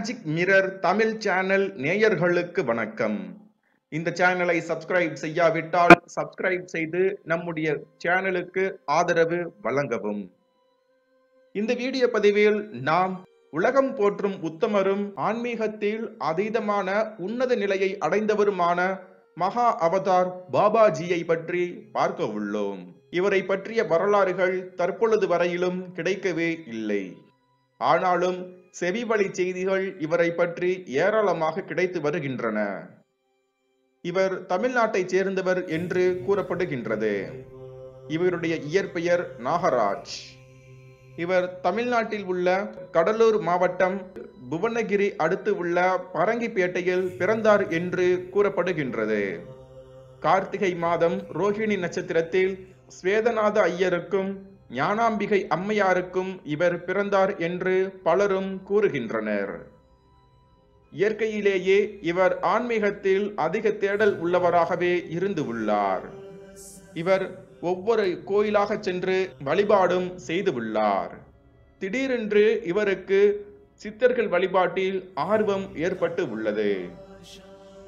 Magic mirror Tamil channel நேயர்களுக்கு வணக்கம். இந்த சேனலை சப்ஸ்கிரைப் செய்யாவிட்டால் சப்ஸ்கிரைப் செய்து நம்முடைய சேனலுக்கு ஆதரவு வழங்கவும். இந்த வீடியோ பதிவில் நாம் உலகம் போற்றும் உத்தமரும் ஆன்மீகத்தில் அதீதமான உன்னத நிலையை அடைந்தவருமான மகா அவதார் பாபாஜியை பற்றி பார்க்க உள்ளோம். இவரை பற்றிய வரலாறுகள் தற்பொழுது வரையிலும் கிடைக்கவே இல்லை. ஆனாலும் செவிவழி செய்திகள் இவரை பற்றி ஏராளமாக கிடைத்து வருகின்றன. இவர் தமிழ்நாட்டைச் சேர்ந்தவர் என்று கூறப்படுகின்றது. இவருடைய இயற்பெயர் நாகராஜ். இவர் தமிழ்நாட்டில் உள்ள கடலூர் மாவட்டம் புவனகிரி அடுத்து உள்ள பரங்கிப்பேட்டையில் பிறந்தார் என்று கூறப்படுகின்றது. கார்த்திகை மாதம் ரோஹிணி நட்சத்திரத்தில் ஸ்வேதநாத ஐயருக்கும் ஞானாம்பிகை அம்மையாருக்கும் இவர் பிறந்தார் என்று பலரும் கூறுகின்றனர். இயற்கையிலேயே இவர் ஆன்மீகத்தில் அதிக தேடல் உள்ளவராகவே இருந்து உள்ளார். இவர் ஒவ்வொரு கோயிலாக சென்று வழிபாடும் செய்து உள்ளார். திடீரென்று இவருக்கு சித்தர்கள் வழிபாட்டில் ஆர்வம் ஏற்பட்டு உள்ளது.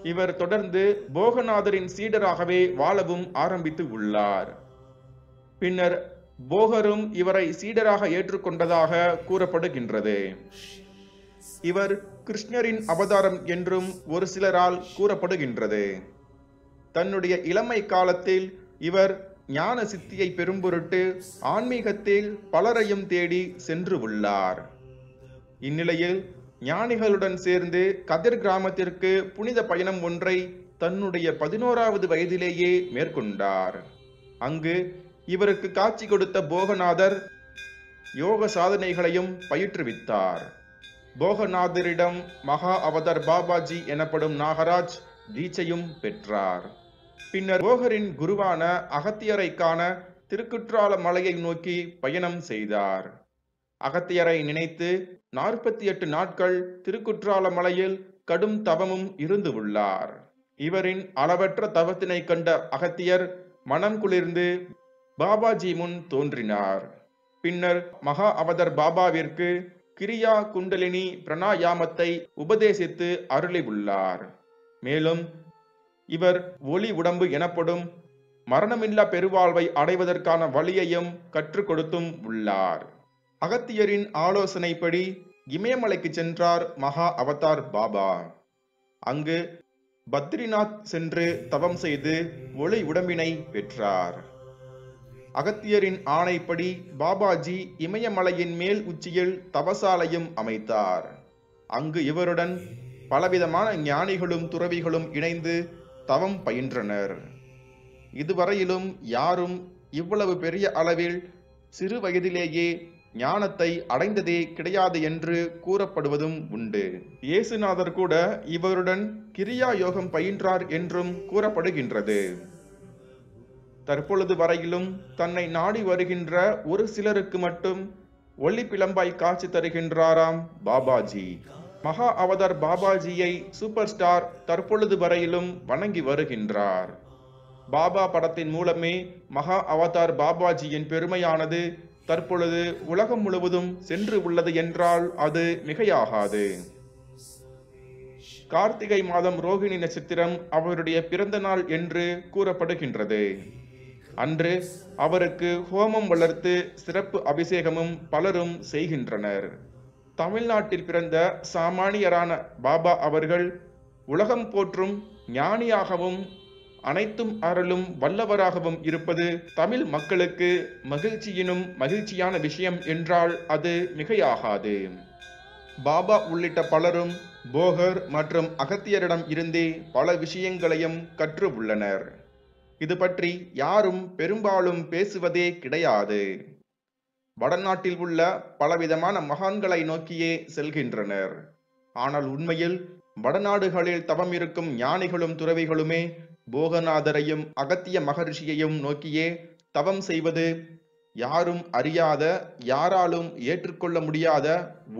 இவர் தொடர்ந்து போகநாதரின் சீடராகவே வாழவும் ஆரம்பித்து உள்ளார். பின்னர் போகரும் இவரை சீடராக ஏற்றுக்கொண்டதாக கூறப்படுகின்றது. இவர் கிருஷ்ணரின் அவதாரம் என்றும் ஒரு சிலரால் கூறப்படுகின்றது. தன்னுடைய இளமை காலத்தில் இவர் ஞான சித்தியை பெரும் பொருட்டு ஆன்மீகத்தில் பலரையும் தேடி சென்று உள்ளார். இந்நிலையில் ஞானிகளுடன் சேர்ந்து கதிர் கிராமத்திற்கு புனித பயணம் ஒன்றை தன்னுடைய பதினோராவது வயதிலேயே மேற்கொண்டார். அங்கு இவருக்கு காட்சி கொடுத்த போகநாதர் யோக சாதனைகளையும் பயிற்றுவித்தார். போகநாதரிடம் மகா அவதர் பாபாஜி எனப்படும் நாகராஜ் தீட்சையும் பெற்றார். பின்னர் போகரின் குருவான அகத்தியரைக்கான திருக்குற்றால மலையை நோக்கி பயணம் செய்தார். அகத்தியரை நினைத்து நாற்பத்தி எட்டு நாட்கள் திருக்குற்றால மலையில் கடும் தவமும் இருந்து உள்ளார். இவரின் அளவற்ற தவத்தினை கண்ட அகத்தியர் மனம் குளிர்ந்து பாபாஜி முன் தோன்றினார். பின்னர் மகா அவதர் பாபாவிற்கு கிரியா குண்டலினி பிரணாயாமத்தை உபதேசித்து அருளி உள்ளார் மேலும் இவர் ஒளி உடம்பு எனப்படும் மரணமில்லா பெருவாழ்வை அடைவதற்கான வழியையும் கற்றுக் கொடுத்தும் உள்ளார். அகத்தியரின் ஆலோசனைப்படி இமயமலைக்கு சென்றார் மகா அவதார் பாபா. அங்கு பத்ரிநாத் சென்று தவம் செய்து ஒளி உடம்பினை பெற்றார். அகத்தியரின் ஆணைப்படி பாபாஜி இமயமலையின் மேல் உச்சியில் தவசாலையும் அமைத்தார். அங்கு இவருடன் பலவிதமான ஞானிகளும் துறவிகளும் இணைந்து தவம் பயின்றனர். இதுவரையிலும் யாரும் இவ்வளவு பெரிய அளவில் சிறு வயதிலேயே ஞானத்தை அடைந்ததே கிடையாது என்று கூறப்படுவதும் உண்டு. இயேசுநாதர் கூட இவருடன் கிரியா யோகம் பயின்றார் என்றும் கூறப்படுகின்றது. தற்பொழுது வரையிலும் தன்னை நாடி வருகின்ற ஒரு சிலருக்கு மட்டும் ஒளி பிளம்பாய் காட்சி தருகின்றாராம் பாபாஜி. மகா அவதார் பாபாஜியை சூப்பர் ஸ்டார் தற்பொழுது வரையிலும் வணங்கி வருகின்றார். பாபா படத்தின் மூலமே மகா அவதார் பாபாஜியின் பெருமையானது தற்பொழுது உலகம் முழுவதும் சென்று உள்ளது என்றால் அது மிகையாகாது. கார்த்திகை மாதம் ரோகிணி நட்சத்திரம் அவருடைய பிறந்த நாள் என்று கூறப்படுகின்றது. அன்று அவருக்கு ஹோமம் வளர்த்து சிறப்பு அபிஷேகமும் பலரும் செய்கின்றனர். தமிழ்நாட்டில் பிறந்த சாமானியரான பாபா அவர்கள் உலகம் போற்றும் ஞானியாகவும் அனைத்தும் அருளும் வல்லவராகவும் இருப்பது தமிழ் மக்களுக்கு மகிழ்ச்சியினும் மகிழ்ச்சியான விஷயம் என்றால் அது மிகையாகாது. பாபா உள்ளிட்ட பலரும் போகர் மற்றும் அகத்தியரிடம் இருந்தே பல விஷயங்களையும் கற்று உள்ளனர். இது பற்றி யாரும் பெரும்பாலும் பேசுவதே கிடையாது. வடநாட்டில் உள்ள பலவிதமான மகான்களை நோக்கியே செல்கின்றனர். ஆனால் உண்மையில் வடநாடுகளில் தவம் இருக்கும் ஞானிகளும் துறவிகளுமே போகநாதரையும் அகத்திய மகர்ஷியையும் நோக்கியே தவம் செய்வது யாரும் அறியாத யாராலும் ஏற்றுக்கொள்ள முடியாத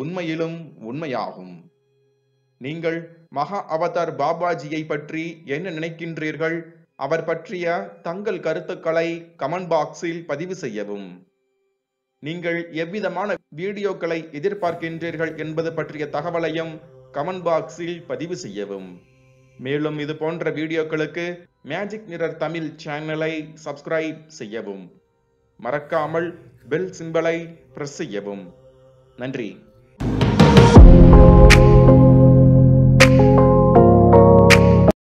உண்மையிலும் உண்மையாகும். நீங்கள் மகா அவதார் பாபாஜியை பற்றி என்ன நினைக்கின்றீர்கள்? அவர் பற்றிய தங்கள் கருத்துக்களை கமெண்ட் பாக்ஸில் பதிவு செய்யவும். நீங்கள் எவ்விதமான வீடியோக்களை எதிர்பார்க்கின்றீர்கள் என்பது பற்றிய தகவலையும் கமெண்ட் பாக்ஸில் பதிவு செய்யவும். மேலும் இது போன்ற வீடியோக்களுக்கு மேஜிக் மிரர் தமிழ் சேனலை சப்ஸ்கிரைப் செய்யவும். மறக்காமல் பெல் சிம்பலை பிரஸ் செய்யவும். நன்றி.